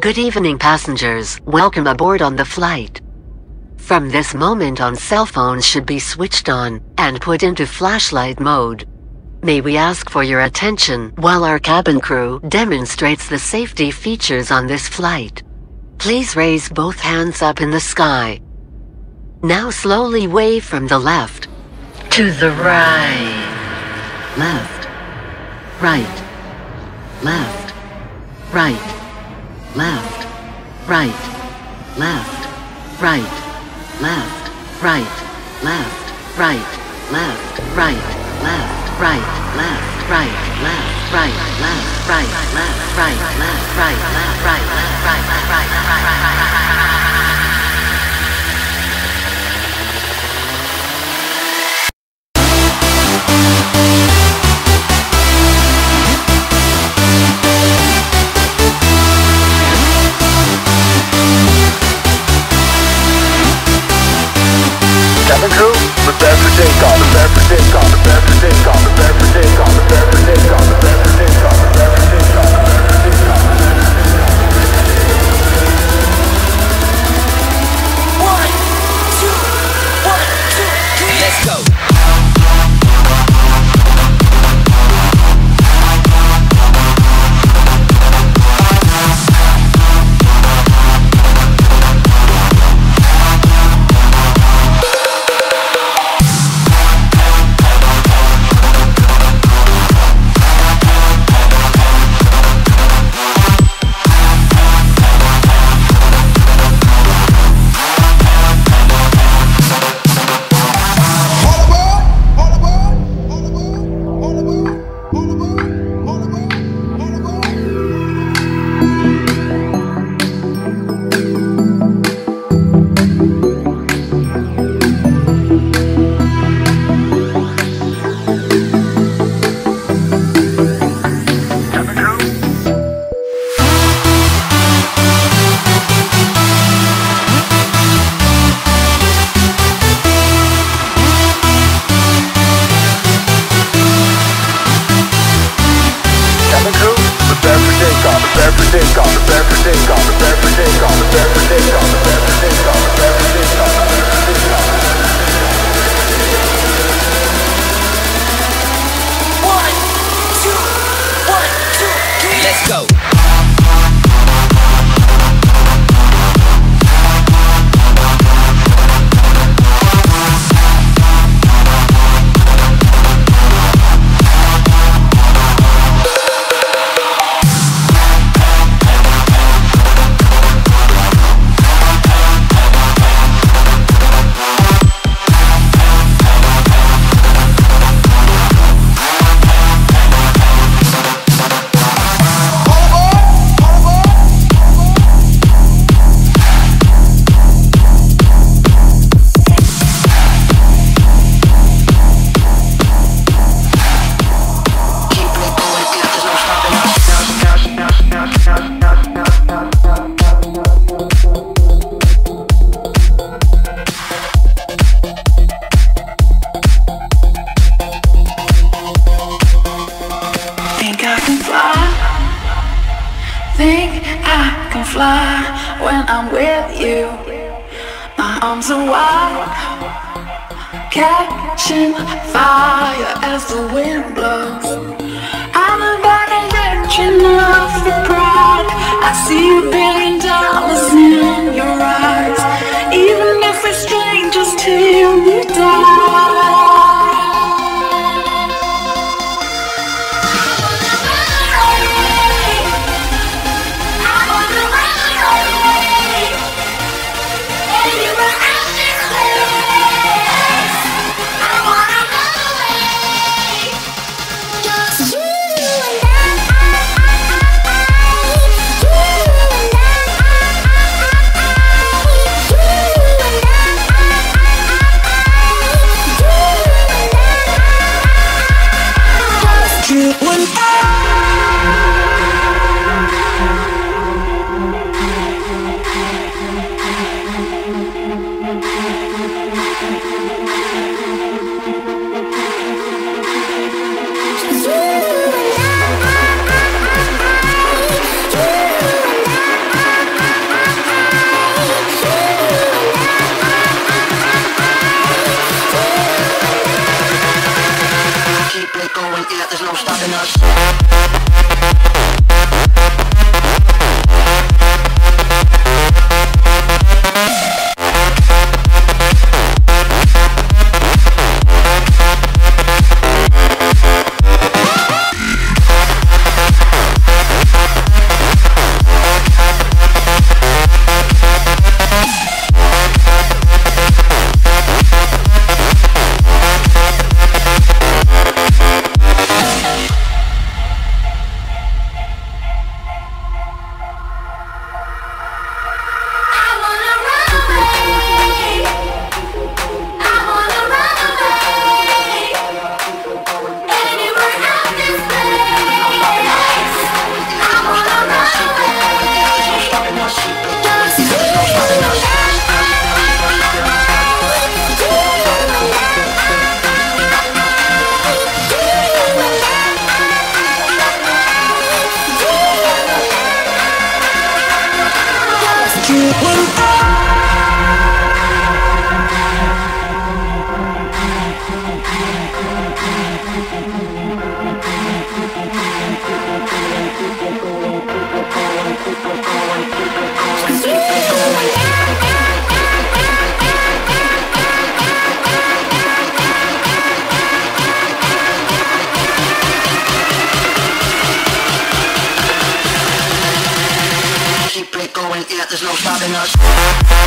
Good evening passengers, welcome aboard on the flight. From this moment on cell phones should be switched on and put into flashlight mode. May we ask for your attention while our cabin crew demonstrates the safety features on this flight. Please raise both hands up in the sky. Now slowly wave from the left to the right. Left. Right. Left. Right. Left. Right. Left. Right. Left. Right. Left. Right. Left. Right. Left. Right. Left. Right. Left. Right. Left. Right. Left. Right. Left. Right. Left. Right. Left. Right. Left. Right. When I'm with you. My arms are wide, catching fire as the wind blows. I'm about to rich enough for pride. I see a billion dollars popping up.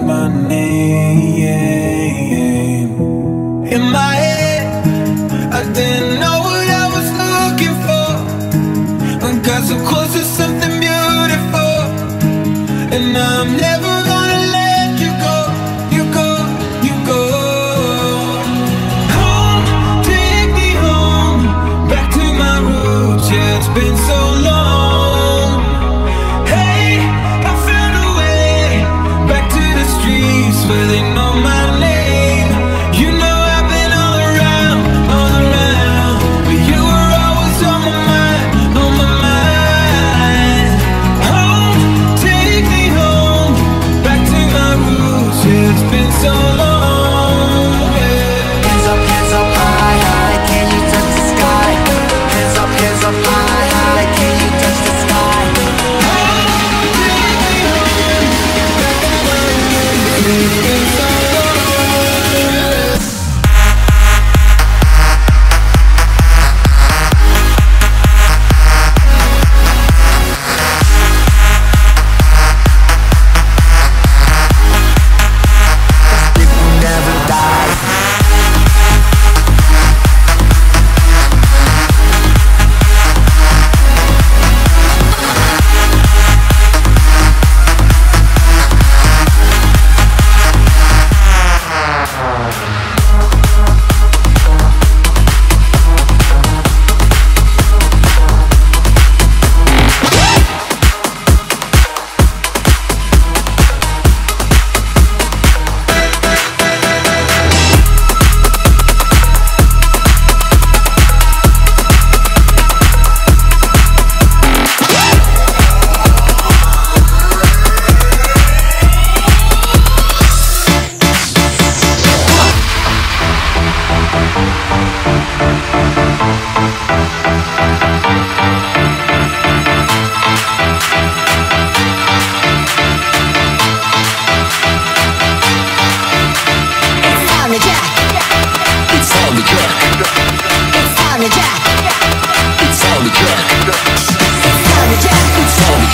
my name. In my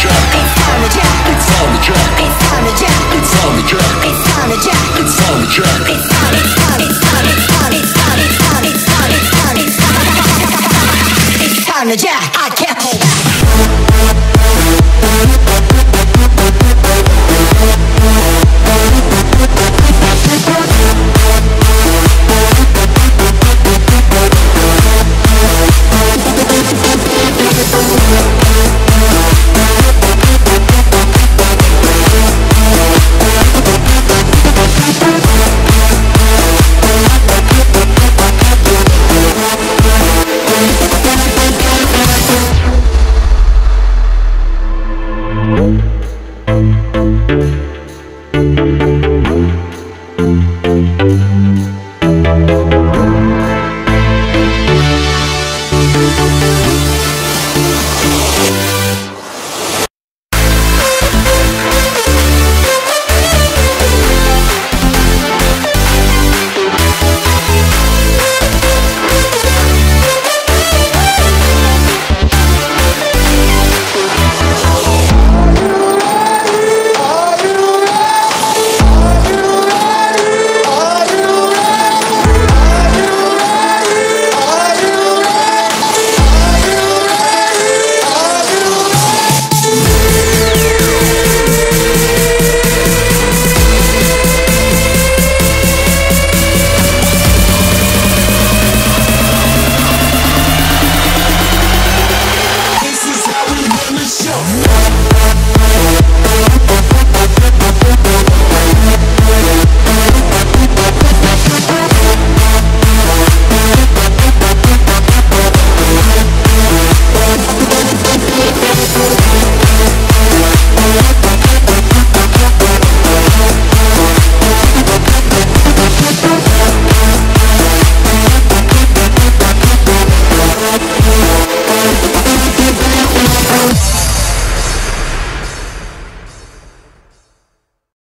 jack. It's time to jack. It's time to jack. It's time to jack. It's time to jack. It's time to jack. It's time to jack. It's time. It's time. It's time. It's time. It's time. It's time. It's time. It's time. It's time. It's time to jack.